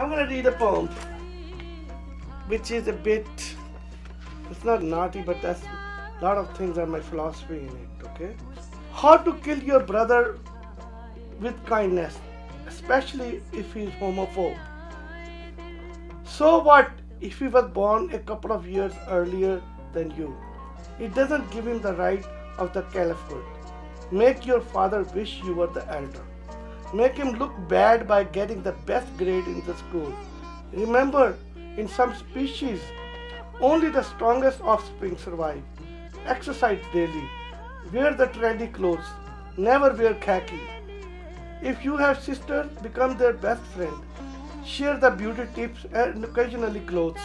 I'm gonna read a poem, which is a bit. It's not naughty, but that's a lot of things are my philosophy in it. Okay, how to kill your brother with kindness, especially if he's homophobe. So what if he was born a couple of years earlier than you? It doesn't give him the right of the caliphate. Make your father wish you were the elder. Make him look bad by getting the best grade in the school. Remember, in some species, only the strongest offspring survive. Exercise daily. Wear the trendy clothes. Never wear khaki. If you have sisters, become their best friend. Share the beauty tips and occasionally clothes.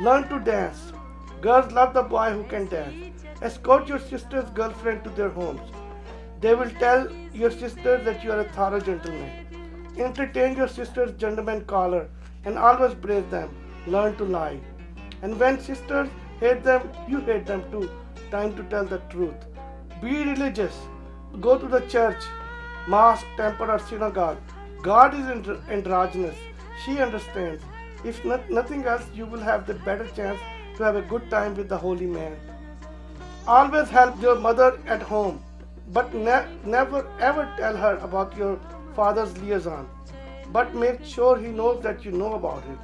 Learn to dance. Girls love the boy who can dance. Escort your sister's girlfriend to their homes. They will tell your sister that you are a thorough gentleman. Entertain your sister's gentleman caller and always praise them. Learn to lie. And when sisters hate them, you hate them too. Time to tell the truth. Be religious. Go to the church, mosque, temple, or synagogue. God is androgynous. She understands. If not, nothing else, you will have the better chance to have a good time with the holy man. Always help your mother at home but ne- never ever tell her about your father's liaison. But make sure he knows that you know about it.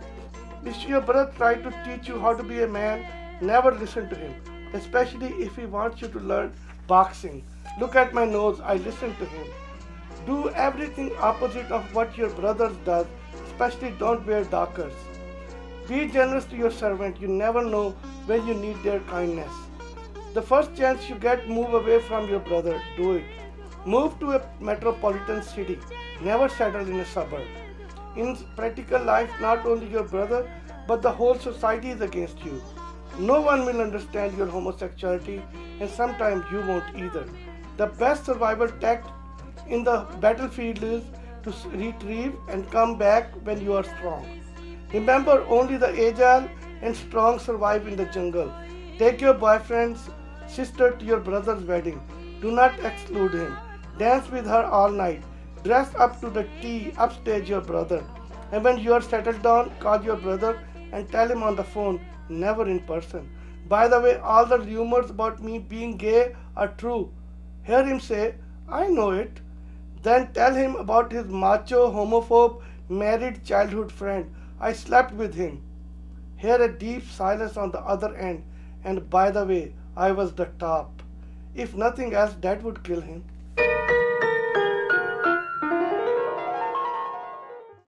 If your brother tries to teach you how to be a man, never listen to him, especially if he wants you to learn boxing. Look at my nose, I listen to him. Do everything opposite of what your brother does, especially don't wear Dockers. Be generous to your servant, you never know when you need their kindness. The first chance you get, move away from your brother. Do it. Move to a metropolitan city. Never settle in a suburb. In practical life, not only your brother, but the whole society is against you. No one will understand your homosexuality, and sometimes you won't either. The best survival tact in the battlefield is to retrieve and come back when you are strong. Remember, only the agile and strong survive in the jungle. Take your boyfriend's sister to your brother's wedding. Do not exclude him. Dance with her all night. Dress up to the T, upstage your brother. And when you are settled down, call your brother and tell him on the phone, never in person. By the way, all the rumors about me being gay are true. Hear him say, I know it. Then tell him about his macho, homophobe, married childhood friend. I slept with him. Hear a deep silence on the other end. And by the way, I was the top. If nothing else, that would kill him.